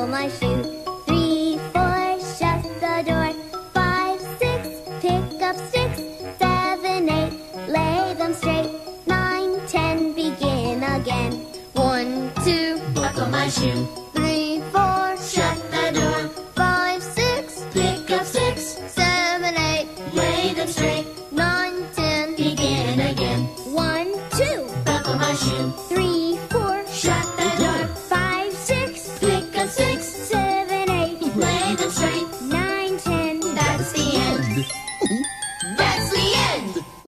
buckle my shoe. Three, four, shut the door. Five, six, pick up sticks. Seven, eight, lay them straight. Nine, ten, begin again. One, two, buckle my shoe. Three, four, shut the door. Five, six, pick up sticks. Seven, eight, lay them straight. Nine, ten, begin again. One, two, buckle my shoe. Three, six.